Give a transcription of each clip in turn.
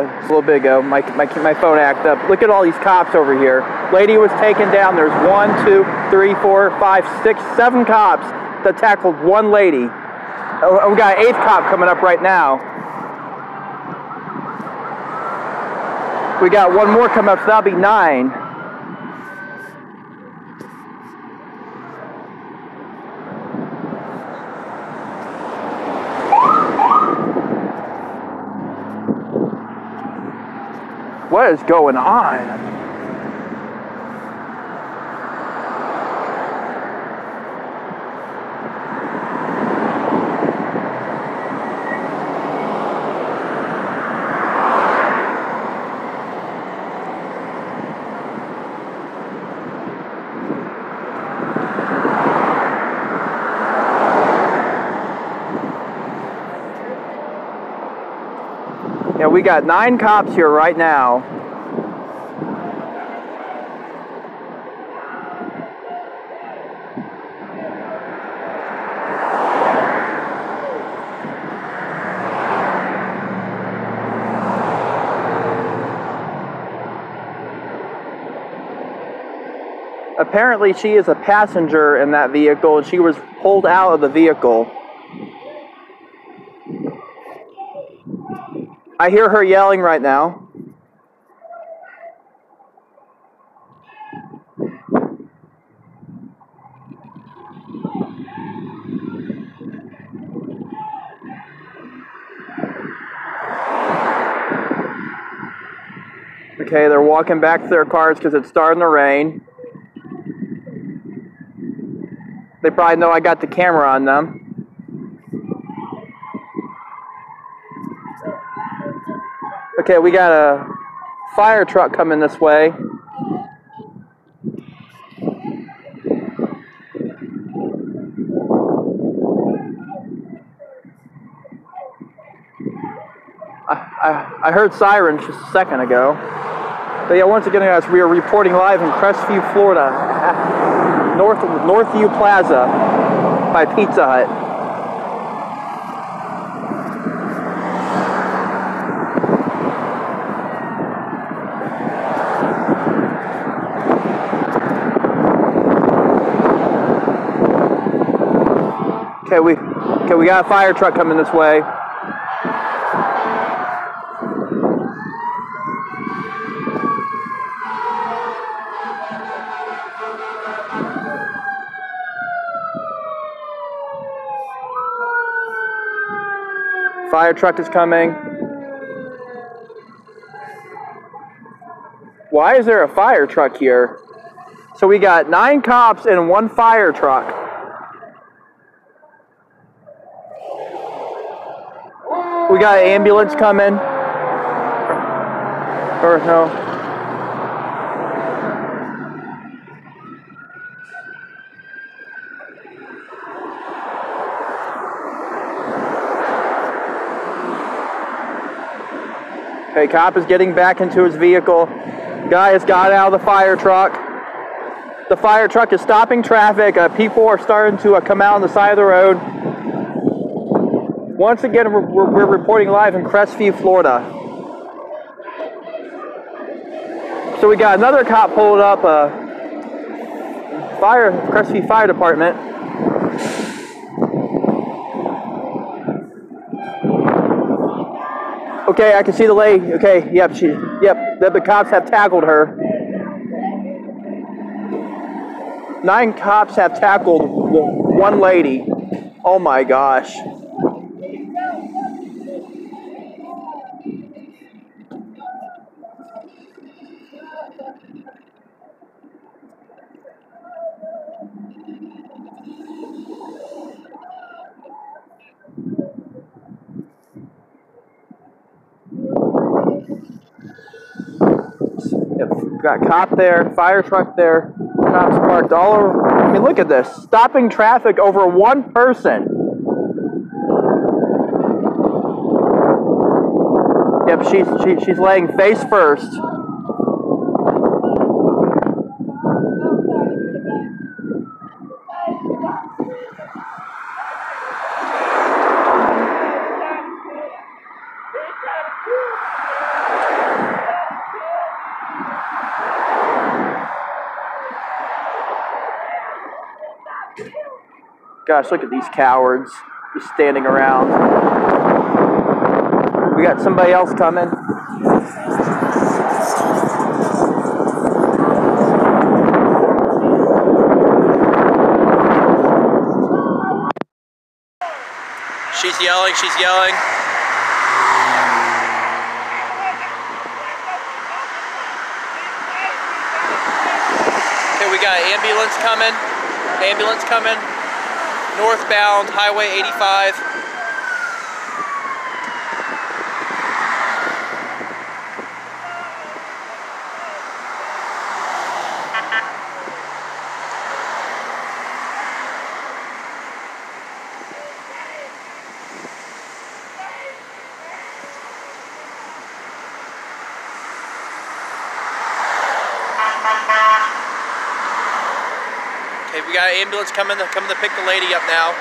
A little bit ago, my, my, my phone acted up. Look at all these cops over here. Lady was taken down. There's one, two, three, four, five, six, seven cops that tackled one lady. Oh, oh we got an eighth cop coming up right now. We got one more coming up, so that'll be nine. What is going on? We got nine cops here right now. Apparently, she is a passenger in that vehicle and she was pulled out of the vehicle. I hear her yelling right now. Okay, they're walking back to their cars because it's starting to rain. They probably know I got the camera on them. Okay, we got a fire truck coming this way. I, I, I heard sirens just a second ago. But yeah, once again, guys, we are reporting live in Crestview, Florida, North Northview Plaza by Pizza Hut. Okay, we okay, we got a fire truck coming this way. Fire truck is coming. Why is there a fire truck here? So we got nine cops and one fire truck. We got an ambulance coming. Or no. Okay, cop is getting back into his vehicle. Guy has got out of the fire truck. The fire truck is stopping traffic. Uh, people are starting to uh, come out on the side of the road. Once again, we're, we're reporting live in Crestview, Florida. So we got another cop pulled up. Uh, fire Crestview Fire Department. Okay, I can see the lady. Okay, yep, she, yep. The, the cops have tackled her. Nine cops have tackled one lady. Oh my gosh. Yep, got cop there, fire truck there, cops parked all over. I mean, look at this, stopping traffic over one person. Yep, she's she, she's laying face first. Gosh, look at these cowards just standing around. We got somebody else coming. She's yelling, she's yelling. Okay, we got ambulance coming. Ambulance coming. Northbound Highway 85. Okay, we got an ambulance coming to coming to pick the lady up now.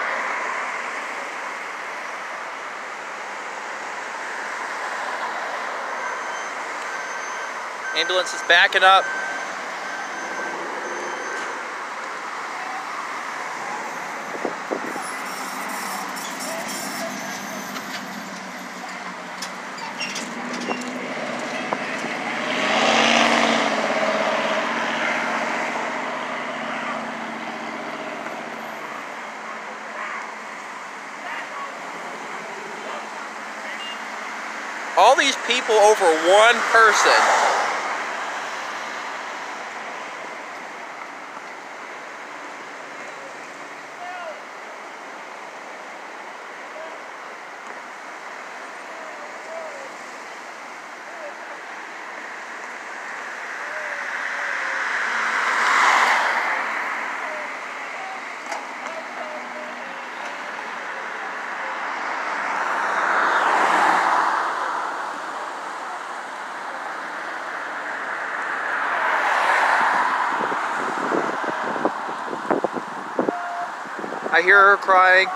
Ambulance is backing up. All these people over one person. I hear her crying.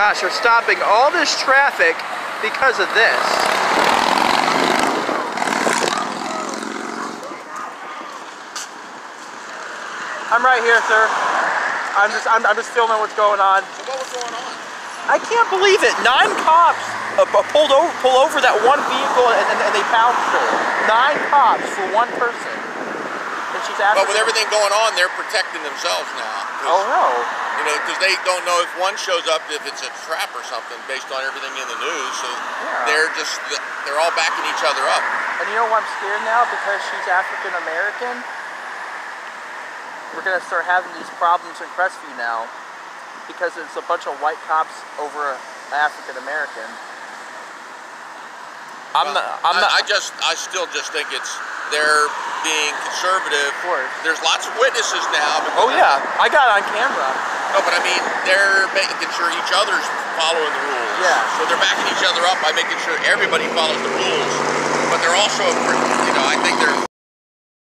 Gosh, they're stopping all this traffic because of this. I'm right here, sir. I'm just, I'm, I'm just filming what's going on. What was going on? I can't believe it. Nine cops uh, uh, pulled over, pull over that one vehicle and, and, and they pounced it. Nine cops for one person. And she's asking. But with everything going on, they're protecting themselves now. 'Cause, Oh no. You know, because they don't know if one shows up, if it's a trap or something, based on everything in the news. So Yeah. they're just, they're all backing each other up. And you know why I'm scared now? Because she's African American. We're gonna start having these problems in Crestview now. Because it's a bunch of white cops over African American. I'm Well, not. I'm I, not. I just, I still just think it's they're being conservative. Of course. There's lots of witnesses now. oh yeah, I got it on camera. No, but I mean, they're making sure each other's following the rules. Yeah. So they're backing each other up by making sure everybody follows the rules. But they're also,